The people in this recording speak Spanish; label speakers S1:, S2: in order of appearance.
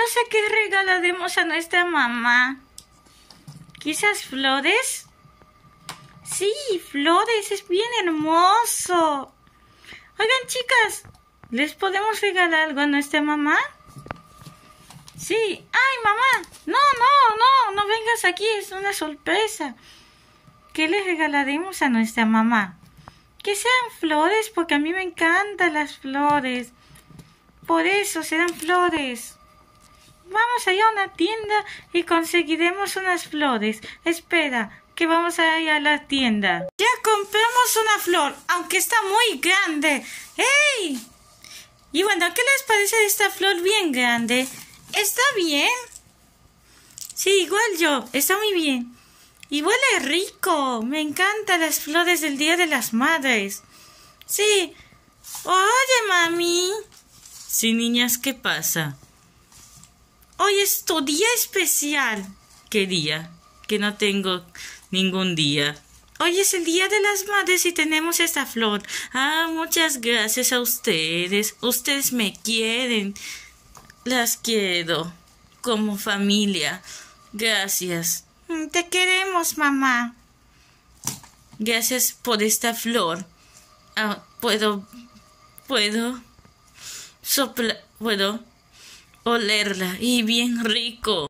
S1: No sé qué regalaremos a nuestra mamá. ¿Quizás flores? Sí, flores, es bien hermoso. Oigan, chicas, ¿les podemos regalar algo a nuestra mamá? Sí. ¡Ay, mamá! No, no, no, no vengas aquí, es una sorpresa. ¿Qué le regalaremos a nuestra mamá? Que sean flores, porque a mí me encantan las flores. Por eso serán flores. Vamos allá a una tienda y conseguiremos unas flores. Espera, que vamos a ir a la tienda. Ya compramos una flor, aunque está muy grande. ¡Ey! Y bueno, ¿qué les parece esta flor bien grande? ¿Está bien? Sí, igual yo, está muy bien. Y huele rico. Me encantan las flores del Día de las Madres. Sí. Oye, mami.
S2: Sí, niñas, ¿qué pasa?
S1: Hoy es tu día especial.
S2: ¿Qué día? Que no tengo ningún día.
S1: Hoy es el Día de las Madres y tenemos esta flor.
S2: Ah, muchas gracias a ustedes. Ustedes me quieren. Las quiero. Como familia. Gracias.
S1: Mm, te queremos, mamá.
S2: Gracias por esta flor. Ah, puedo. Puedo. Sopla. Puedo olerla y bien rico.